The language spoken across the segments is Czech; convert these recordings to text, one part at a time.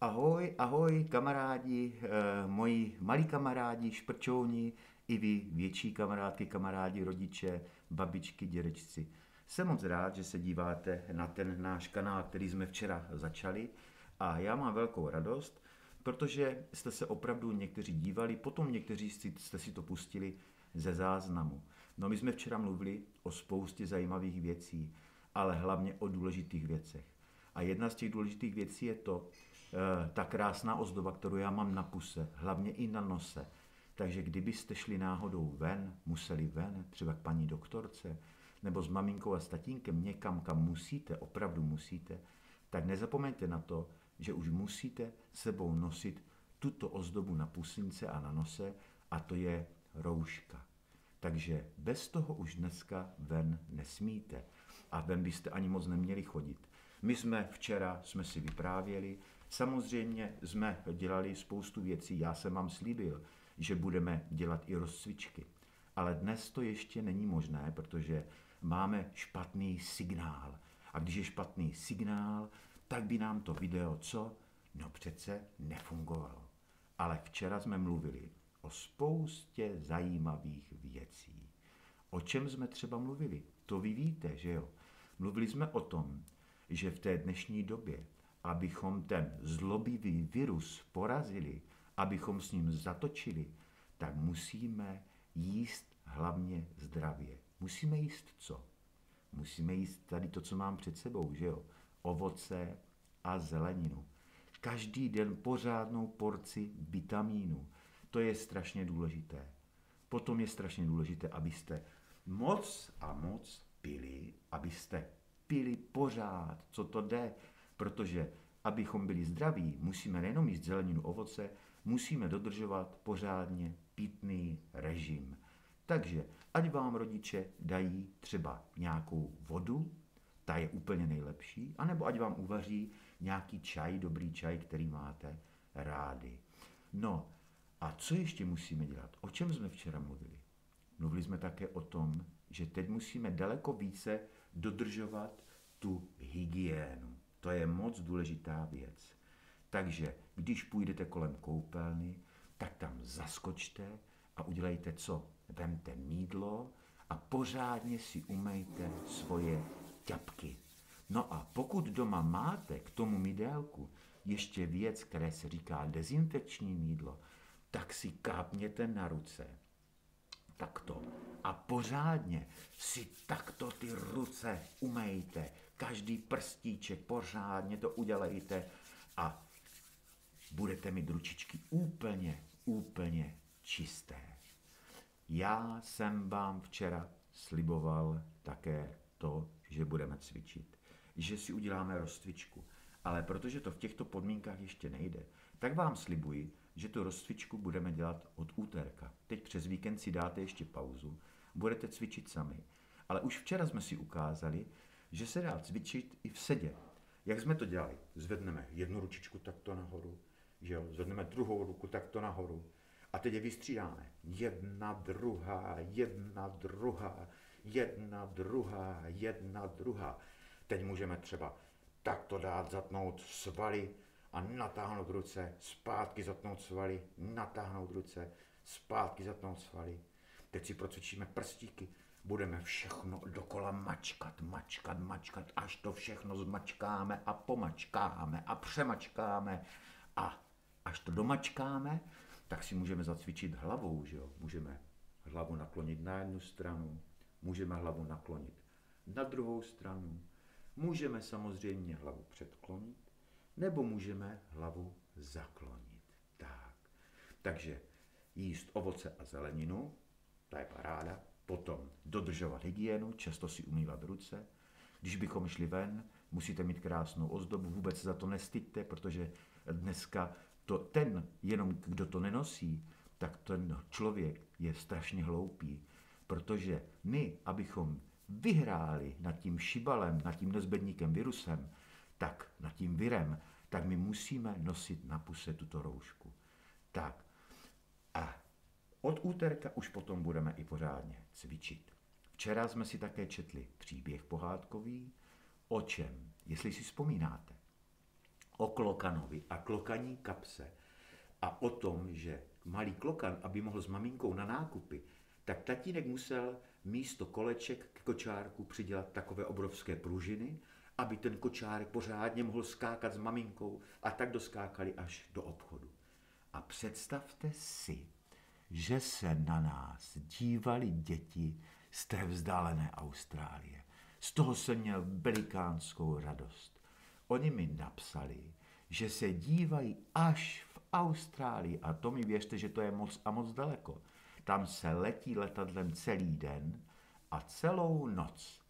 Ahoj, ahoj kamarádi, eh, moji malí kamarádi, šprčouni, i vy větší kamarádky, kamarádi, rodiče, babičky, dědečci. Jsem moc rád, že se díváte na ten náš kanál, který jsme včera začali a já mám velkou radost, protože jste se opravdu někteří dívali, potom někteří jste si to pustili ze záznamu. No my jsme včera mluvili o spoustě zajímavých věcí, ale hlavně o důležitých věcech. A jedna z těch důležitých věcí je to, eh, ta krásná ozdoba, kterou já mám na puse, hlavně i na nose. Takže kdybyste šli náhodou ven, museli ven, třeba k paní doktorce, nebo s maminkou a s tatínkem někam, kam musíte, opravdu musíte, tak nezapomeňte na to, že už musíte sebou nosit tuto ozdobu na pusince a na nose, a to je rouška. Takže bez toho už dneska ven nesmíte. A ven byste ani moc neměli chodit. My jsme včera jsme si vyprávěli, samozřejmě jsme dělali spoustu věcí, já jsem vám slíbil, že budeme dělat i rozcvičky. Ale dnes to ještě není možné, protože máme špatný signál. A když je špatný signál, tak by nám to video co? No přece nefungovalo. Ale včera jsme mluvili o spoustě zajímavých věcí. O čem jsme třeba mluvili? To vy víte, že jo? Mluvili jsme o tom, že v té dnešní době, abychom ten zlobivý virus porazili, abychom s ním zatočili, tak musíme jíst hlavně zdravě. Musíme jíst co? Musíme jíst tady to, co mám před sebou, že jo? Ovoce a zeleninu. Každý den pořádnou porci vitamínu. To je strašně důležité. Potom je strašně důležité, abyste moc a moc pili, abyste pili pořád, co to jde, protože abychom byli zdraví, musíme nejenom jíst zeleninu, ovoce, musíme dodržovat pořádně pitný režim. Takže ať vám rodiče dají třeba nějakou vodu, ta je úplně nejlepší, anebo ať vám uvaří nějaký čaj, dobrý čaj, který máte rádi. No a co ještě musíme dělat? O čem jsme včera mluvili? Mluvili jsme také o tom, že teď musíme daleko více dodržovat tu hygienu. To je moc důležitá věc. Takže když půjdete kolem koupelny, tak tam zaskočte a udělejte co? Vemte mídlo a pořádně si umejte svoje ťapky. No a pokud doma máte k tomu mídélku ještě věc, které se říká dezinfekční mídlo, tak si kápněte na ruce. Takto. A pořádně si takto ty ruce umejte. Každý prstíček pořádně to udělejte a budete mít ručičky úplně, úplně čisté. Já jsem vám včera sliboval také to, že budeme cvičit, že si uděláme rozcvičku. Ale protože to v těchto podmínkách ještě nejde, tak vám slibuji, že tu rozcvičku budeme dělat od úterka. Teď přes víkend si dáte ještě pauzu, budete cvičit sami. Ale už včera jsme si ukázali, že se dá cvičit i v sedě. Jak jsme to dělali? Zvedneme jednu ručičku takto nahoru, že jo? zvedneme druhou ruku takto nahoru, a teď je vystřídáme. Jedna, druhá, jedna, druhá, jedna, druhá, jedna, druhá. Teď můžeme třeba takto dát zatnout svaly a natáhnout ruce, zpátky zatnout svaly, natáhnout ruce, zpátky zatnout svaly. Teď si procvičíme prstíky, budeme všechno dokola mačkat, mačkat, mačkat, až to všechno zmačkáme a pomačkáme a přemačkáme a až to domačkáme, tak si můžeme zacvičit hlavou, že jo? Můžeme hlavu naklonit na jednu stranu, můžeme hlavu naklonit na druhou stranu, můžeme samozřejmě hlavu předklonit, nebo můžeme hlavu zaklonit. Tak. Takže jíst ovoce a zeleninu, to je paráda. Potom dodržovat hygienu, často si umývat ruce. Když bychom šli ven, musíte mít krásnou ozdobu, vůbec za to nestyďte, protože dneska to, ten, jenom kdo to nenosí, tak ten člověk je strašně hloupý, protože my, abychom vyhráli nad tím šibalem, nad tím nezbedníkem virusem, tak nad tím virem, tak my musíme nosit na puse tuto roušku. Tak a od úterka už potom budeme i pořádně cvičit. Včera jsme si také četli příběh pohádkový, o čem, jestli si vzpomínáte. o klokanovi a klokaní kapse a o tom, že malý klokan, aby mohl s maminkou na nákupy, tak tatínek musel místo koleček k kočárku přidělat takové obrovské pružiny, aby ten kočárek pořádně mohl skákat s maminkou a tak doskákali až do obchodu. A představte si, že se na nás dívali děti z té vzdálené Austrálie. Z toho jsem měl velikánskou radost. Oni mi napsali, že se dívají až v Austrálii a to mi věřte, že to je moc a moc daleko. Tam se letí letadlem celý den a celou noc.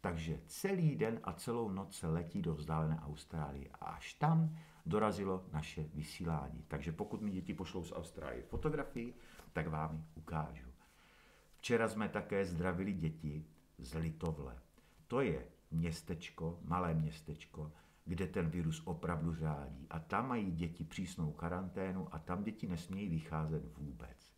Takže celý den a celou noc se letí do vzdálené Austrálie a až tam dorazilo naše vysílání. Takže pokud mi děti pošlou z Austrálie fotografii, tak vám ji ukážu. Včera jsme také zdravili děti z Litovle. To je městečko, malé městečko, kde ten virus opravdu řádí. A tam mají děti přísnou karanténu a tam děti nesmějí vycházet vůbec.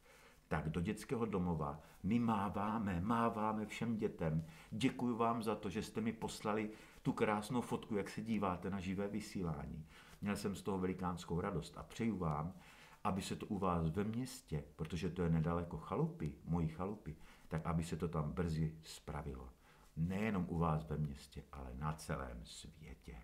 Tak do dětského domova my máváme, máváme všem dětem. Děkuji vám za to, že jste mi poslali tu krásnou fotku, jak se díváte na živé vysílání. Měl jsem z toho velikánskou radost a přeju vám, aby se to u vás ve městě, protože to je nedaleko chalupy, mojí chalupy, tak aby se to tam brzy spravilo. Nejenom u vás ve městě, ale na celém světě.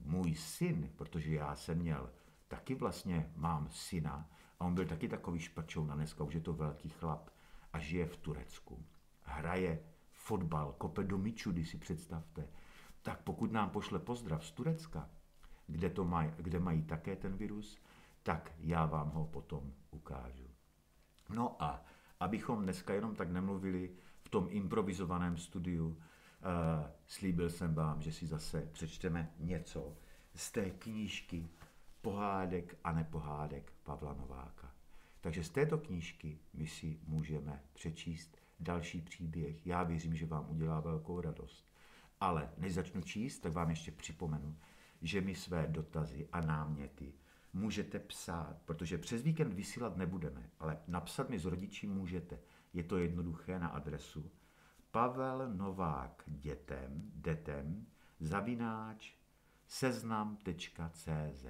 Můj syn, protože já jsem měl, taky vlastně mám syna, a on byl taky takový špačou na dneska už je to velký chlap a žije v Turecku. Hraje fotbal, kope do míču, když si představte. Tak pokud nám pošle pozdrav z Turecka, kde, to maj, kde mají také ten virus, tak já vám ho potom ukážu. No a abychom dneska jenom tak nemluvili v tom improvizovaném studiu, uh, slíbil jsem vám, že si zase přečteme něco z té knížky Pohádek a nepohádek Pavla Nováka. Takže z této knížky my si můžeme přečíst další příběh. Já věřím, že vám udělá velkou radost. Ale než začnu číst, tak vám ještě připomenu, že mi své dotazy a náměty můžete psát, protože přes víkend vysílat nebudeme, ale napsat mi z rodičí můžete. Je to jednoduché na adresu Pavel Novák dětem, detem, zavináč, seznam.cz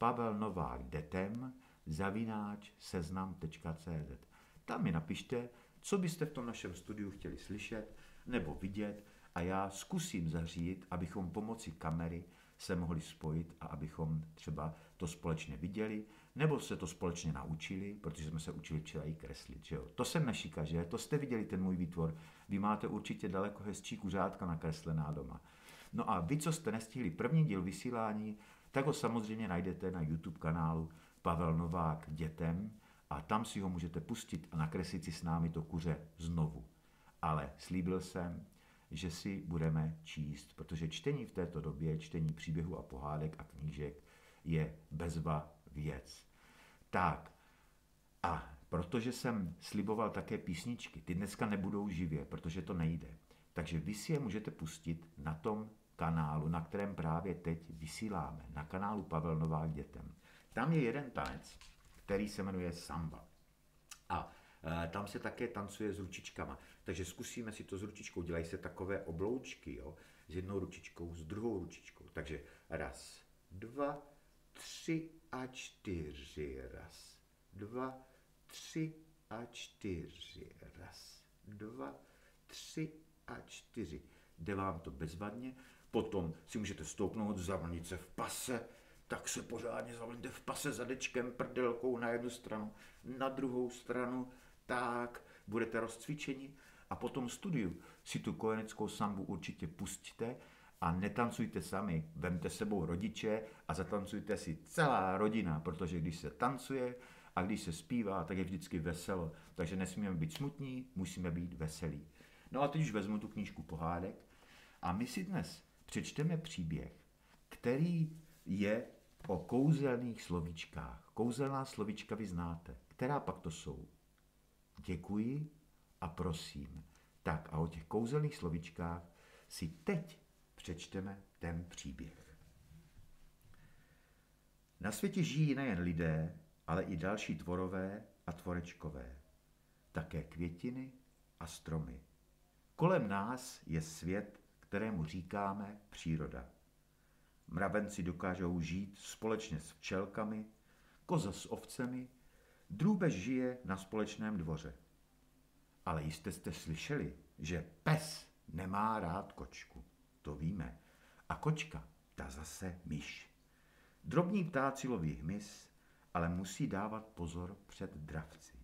Pavel Novák detem, zavináč, seznam.cz Tam mi napište, co byste v tom našem studiu chtěli slyšet nebo vidět a já zkusím zařídit, abychom pomocí kamery se mohli spojit a abychom třeba to společně viděli, nebo se to společně naučili, protože jsme se učili včera i kreslit. Že jo? To jsem nešika, že? To jste viděli ten můj výtvor. Vy máte určitě daleko hezčí kuřátka nakreslená doma. No a vy, co jste nestihli první díl vysílání, tak ho samozřejmě najdete na YouTube kanálu Pavel Novák dětem a tam si ho můžete pustit a nakreslit si s námi to kuře znovu. Ale slíbil jsem, že si budeme číst, protože čtení v této době, čtení příběhu a pohádek a knížek je bezva věc. Tak, a protože jsem sliboval také písničky, ty dneska nebudou živě, protože to nejde. Takže vy si je můžete pustit na tom kanálu, na kterém právě teď vysíláme, na kanálu Pavel Novák dětem. Tam je jeden tanec, který se jmenuje Samba. A e, tam se také tancuje s ručičkama. Takže zkusíme si to s ručičkou. Dělají se takové obloučky, jo? s jednou ručičkou, s druhou ručičkou. Takže raz, dva, tři a čtyři. Raz, dva, tři a čtyři. Raz, dva, tři a čtyři. Jde vám to bezvadně. Potom si můžete stoupnout, zavlnit se v pase, tak se pořádně zavlňte v pase zadečkem, prdelkou na jednu stranu, na druhou stranu, tak budete rozcvičeni a potom studiu si tu kojeneckou sambu určitě pustíte a netancujte sami, vemte sebou rodiče a zatancujte si celá rodina, protože když se tancuje a když se zpívá, tak je vždycky veselo. Takže nesmíme být smutní, musíme být veselí. No a teď už vezmu tu knížku pohádek a my si dnes přečteme příběh, který je o kouzelných slovíčkách. Kouzelná slovíčka vy znáte. Která pak to jsou? Děkuji a prosím. Tak a o těch kouzelných slovíčkách si teď přečteme ten příběh. Na světě žijí nejen lidé, ale i další tvorové a tvorečkové. Také květiny a stromy. Kolem nás je svět, kterému říkáme příroda. Mravenci dokážou žít společně s včelkami, koza s ovcemi, drůbež žije na společném dvoře. Ale jistě jste slyšeli, že pes nemá rád kočku. To víme. A kočka, ta zase myš. Drobní ptáci loví hmyz, ale musí dávat pozor před dravci.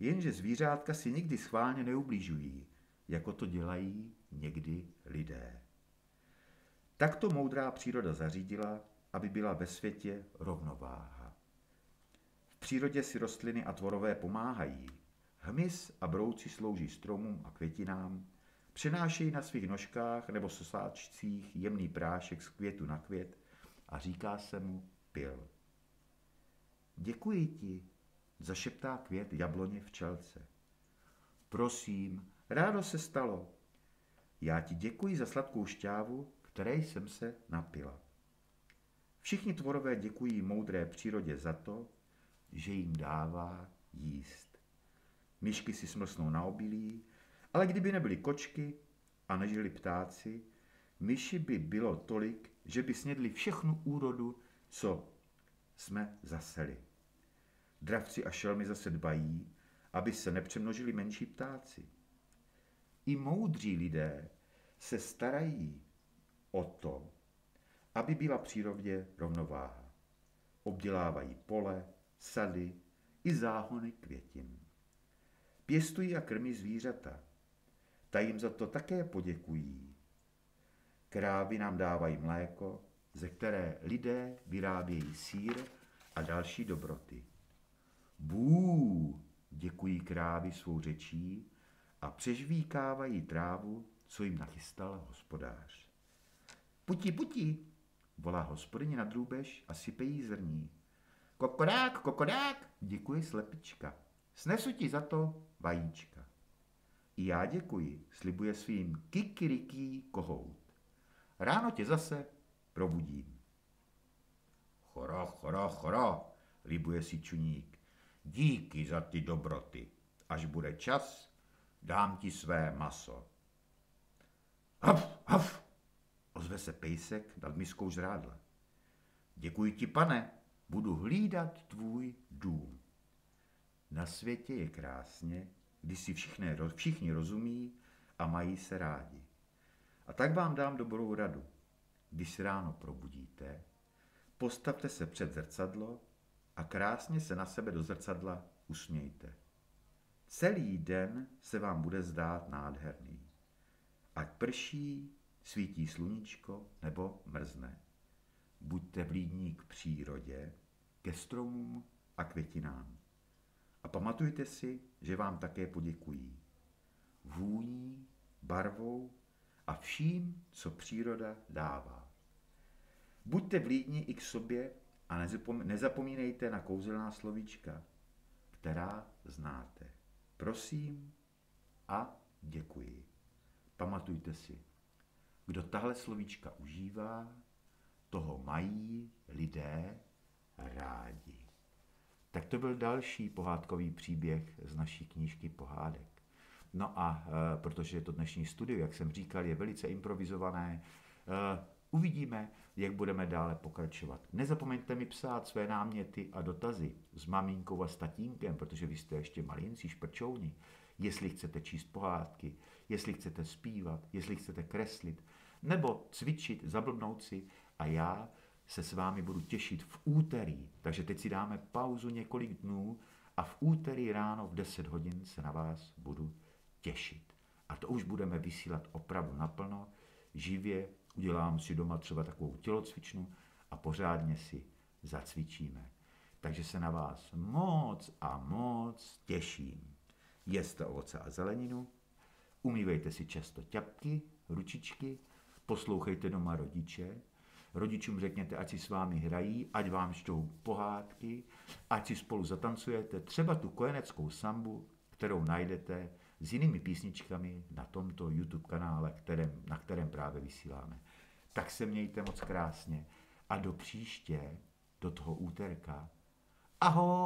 Jenže zvířátka si nikdy schválně neublížují, jako to dělají někdy lidé. Takto moudrá příroda zařídila, aby byla ve světě rovnováha. V přírodě si rostliny a tvorové pomáhají. Hmyz a brouci slouží stromům a květinám, přenášejí na svých nožkách nebo sosáčcích jemný prášek z květu na květ a říká se mu pil. Děkuji ti, zašeptá květ jabloně v čelce. Prosím, rádo se stalo. Já ti děkuji za sladkou šťávu, které jsem se napila. Všichni tvorové děkují moudré přírodě za to, že jim dává jíst. Myšky si smlsnou na obilí, ale kdyby nebyly kočky a nežili ptáci, myši by bylo tolik, že by snědli všechnu úrodu, co jsme zaseli. Dravci a šelmy zase dbají, aby se nepřemnožili menší ptáci. I moudří lidé se starají o to, aby byla přírodě rovnováha. Obdělávají pole, sady i záhony květin. Pěstují a krmí zvířata. Ta jim za to také poděkují. Krávy nám dávají mléko, ze které lidé vyrábějí sír a další dobroty. Bů, děkují krávy svou řečí a přežvíkávají trávu, co jim nachystal hospodář. Puti, puti, volá hospodyně na drůbež a sype jí zrní. Kokodák, kokodák, děkuji slepička. Snesu ti za to vajíčka. I já děkuji, slibuje svým kikiriký kohout. Ráno tě zase probudím. Choro, choro, choro, libuje si čuník. Díky za ty dobroty. Až bude čas, dám ti své maso. Haf, haf, ozve se pejsek nad miskou žrádla. Děkuji ti, pane, budu hlídat tvůj dům. Na světě je krásně, když si všichni, všichni rozumí a mají se rádi. A tak vám dám dobrou radu. Když se ráno probudíte, postavte se před zrcadlo a krásně se na sebe do zrcadla usmějte. Celý den se vám bude zdát nádherný. Ať prší, svítí sluníčko nebo mrzne. Buďte vlídní k přírodě, ke stromům a květinám. A pamatujte si, že vám také poděkují. Vůní, barvou a vším, co příroda dává. Buďte vlídní i k sobě a nezapomínejte na kouzelná slovíčka, která znáte. Prosím a děkuji. Pamatujte si, kdo tahle slovíčka užívá, toho mají lidé rádi. Tak to byl další pohádkový příběh z naší knížky Pohádek. No a e, protože to dnešní studio, jak jsem říkal, je velice improvizované, e, uvidíme, jak budeme dále pokračovat. Nezapomeňte mi psát své náměty a dotazy s maminkou a s tatínkem, protože vy jste ještě malinci šprčouni. Jestli chcete číst pohádky, jestli chcete zpívat, jestli chcete kreslit, nebo cvičit, zablbnout si a já se s vámi budu těšit v úterý. Takže teď si dáme pauzu několik dnů a v úterý ráno v 10 hodin se na vás budu těšit. A to už budeme vysílat opravdu naplno, živě, udělám si doma třeba takovou tělocvičnu a pořádně si zacvičíme. Takže se na vás moc a moc těším. Jeste ovoce a zeleninu, umývejte si často ťapky, ručičky, poslouchejte doma rodiče, rodičům řekněte, ať si s vámi hrají, ať vám čtou pohádky, ať si spolu zatancujete třeba tu kojeneckou sambu, kterou najdete s jinými písničkami na tomto YouTube kanále, kterém, na kterém právě vysíláme. Tak se mějte moc krásně a do příště, do toho úterka. Ahoj!